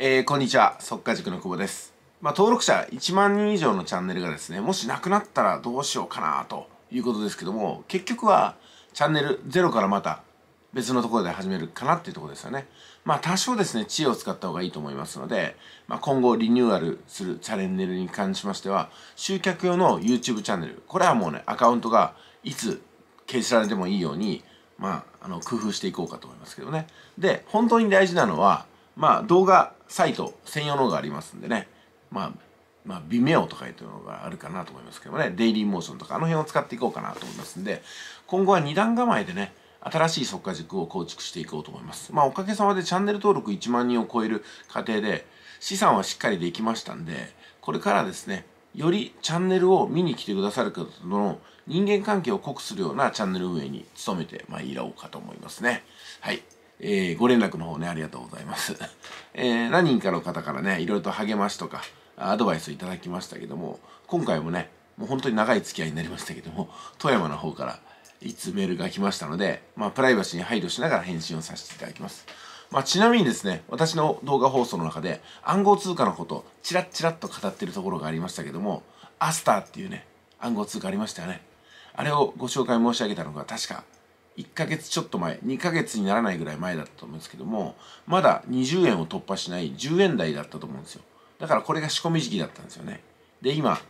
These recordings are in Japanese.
えー、こんにちは速稼塾の久保ですまあ登録者1万人以上のチャンネルがですねもしなくなったらどうしようかなということですけども結局はチャンネルゼロからまた別のところで始めるかなっていうところですよね。まあ多少ですね、知恵を使った方がいいと思いますので、まあ、今後リニューアルするチャレンネルに関しましては、集客用の YouTube チャンネル、これはもうね、アカウントがいつ消しられてもいいように、まあ、あの、工夫していこうかと思いますけどね。で、本当に大事なのは、まあ、動画サイト専用のがありますんでね、まあ、まあ、微妙とかいうのがあるかなと思いますけどね、デイリーモーションとかあの辺を使っていこうかなと思いますんで、今後は二段構えでね、新しい速化塾を構築していこうと思います。まあおかげさまでチャンネル登録1万人を超える過程で資産はしっかりできましたんで、これからですね、よりチャンネルを見に来てくださる方との人間関係を濃くするようなチャンネル運営に努めてまいろうかと思いますね。はい。えー、ご連絡の方ね、ありがとうございます。えー、何人かの方からね、いろいろと励ましとか、アドバイスをいただきましたけども、今回もね、もう本当に長い付き合いになりましたけども、富山の方からいつメールが来ましたので、まあ、プライバシーに配慮しながら返信をさせていただきます。まあ、ちなみにですね、私の動画放送の中で暗号通貨のこと、チラッチラッと語ってるところがありましたけども、アスターっていうね、暗号通貨ありましたよね。あれをご紹介申し上げたのが確か1ヶ月ちょっと前、2ヶ月にならないぐらい前だったと思うんですけども、まだ20円を突破しない10円台だったと思うんですよ。だからこれが仕込み時期だったんですよね。で、今、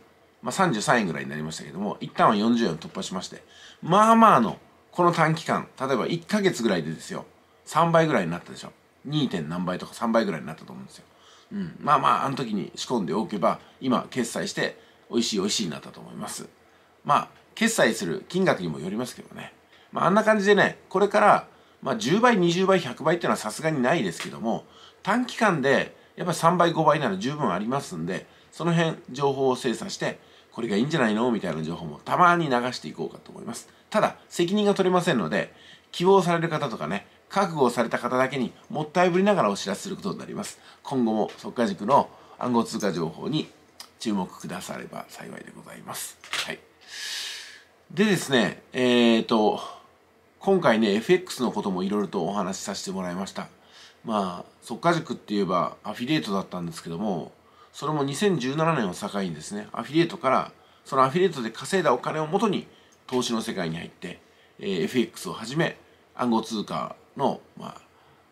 まあ、33円ぐらいになりましたけども、一旦は40円を突破しまして、まあまあの、この短期間、例えば1ヶ月ぐらいでですよ、3倍ぐらいになったでしょ。2. 点何倍とか3倍ぐらいになったと思うんですよ。うん。まあまあ、あの時に仕込んでおけば、今、決済して、美味しい美味しいになったと思います。まあ、決済する金額にもよりますけどね。まあ、あんな感じでね、これから、まあ、10倍、20倍、100倍っていうのはさすがにないですけども、短期間で、やっぱり3倍、5倍なら十分ありますんで、その辺、情報を精査して、これがいいんじゃないの？みたいな情報もたまに流していこうかと思います。ただ、責任が取れませんので、希望される方とかね、覚悟をされた方だけにもったいぶりながらお知らせすることになります。今後も速化塾の暗号通貨情報に注目くだされば幸いでございます。はい。でですね、えっ、ー、と、今回ね、FX のこともいろいろとお話しさせてもらいました。まあ、速化塾って言えばアフィリエイトだったんですけども、それも2017年を境にですねアフィリエイトからそのアフィリエイトで稼いだお金をもとに投資の世界に入って、えー、FX をはじめ暗号通貨の、まあ、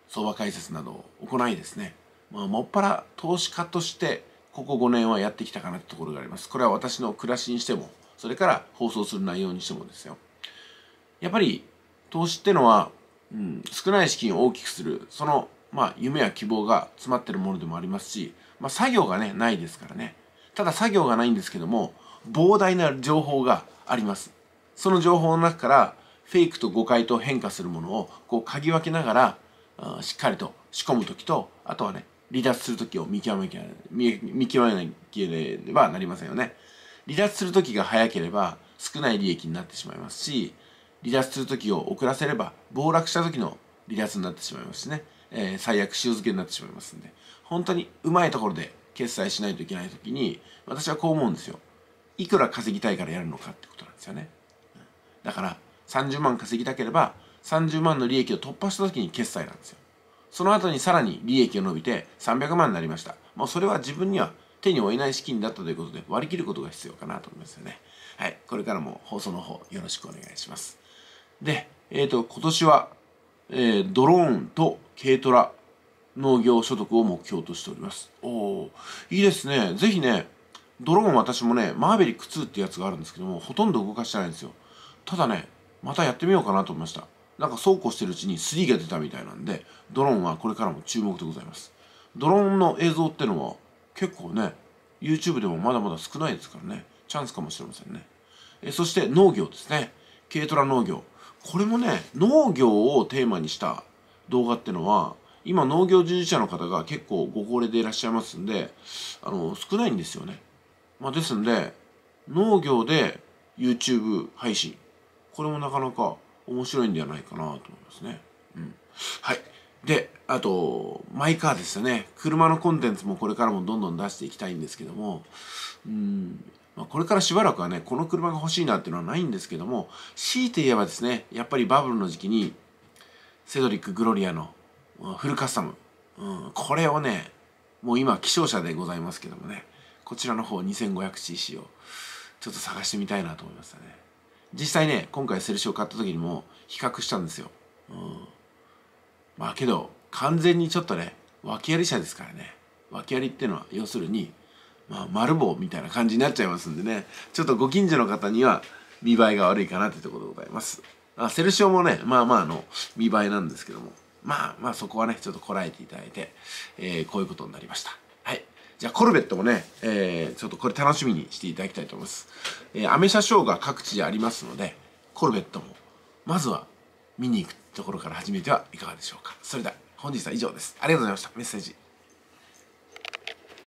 相場解説などを行いですね、まあ、もっぱら投資家としてここ5年はやってきたかなってところがあります。これは私の暮らしにしてもそれから放送する内容にしてもですよ。やっぱり投資ってのは、うん、少ない資金を大きくするその、まあ、夢や希望が詰まってるものでもありますしまあ、作業がねないですからね。ただ作業がないんですけども膨大な情報があります。その情報の中からフェイクと誤解と変化するものをこう嗅ぎ分けながらしっかりと仕込む時とあとはね離脱する時を見極め見極めなければなりませんよね。離脱する時が早ければ少ない利益になってしまいますし離脱する時を遅らせれば暴落した時の離脱になってしまいますしね、えー、最悪塩漬けになってしまいますんで。本当にうまいところで決済しないといけない時に私はこう思うんですよ。いくら稼ぎたいからやるのかってことなんですよね。だから30万稼ぎたければ30万の利益を突破した時に決済なんですよ。その後にさらに利益を伸びて300万になりました。もうそれは自分には手に負えない資金だったということで割り切ることが必要かなと思いますよね。はい。これからも放送の方よろしくお願いします。でえっ、ー、と今年は、えー、ドローンと軽トラ農業所得を目標としております。おおいいですね。ぜひね、ドローン私もね、マーベリック2ってやつがあるんですけども、ほとんど動かしてないんですよ。ただね、またやってみようかなと思いました。なんかそうこうしてるうちに3が出たみたいなんで、ドローンはこれからも注目でございます。ドローンの映像ってのは結構ね、YouTube でもまだまだ少ないですからね、チャンスかもしれませんね。えそして農業ですね。軽トラ農業。これもね、農業をテーマにした動画ってのは、今農業従事者の方が結構ご高齢でいらっしゃいますんであの少ないんですよね、まあ、ですんで農業で YouTube 配信。これもなかなか面白いんではないかなと思いますね、うん、はい。であとマイカーですよね。車のコンテンツもこれからもどんどん出していきたいんですけども。うん。まあ、これからしばらくはねこの車が欲しいなっていうのはないんですけども強いて言えばですねやっぱりバブルの時期にセドリック・グロリアのフルカスタム、うん、これをねもう今希少車でございますけどもねこちらの方 2500cc をちょっと探してみたいなと思いましたね。実際ね今回セルシオ買った時にも比較したんですよ、うん、まあけど完全にちょっとね訳あり車ですからね。訳ありっていうのは要するにまあ丸棒みたいな感じになっちゃいますんでねちょっとご近所の方には見栄えが悪いかなというところでございますあセルシオもねまあまあの見栄えなんですけどもまあまあそこはねちょっとこらえていただいて、えー、こういうことになりましたはいじゃあコルベットもね、えー、ちょっとこれ楽しみにしていただきたいと思います。えー、アメ車ショーが各地でありますので、コルベットもまずは見に行くところから始めてはいかがでしょうか。それでは本日は以上です。ありがとうございました。メッセージ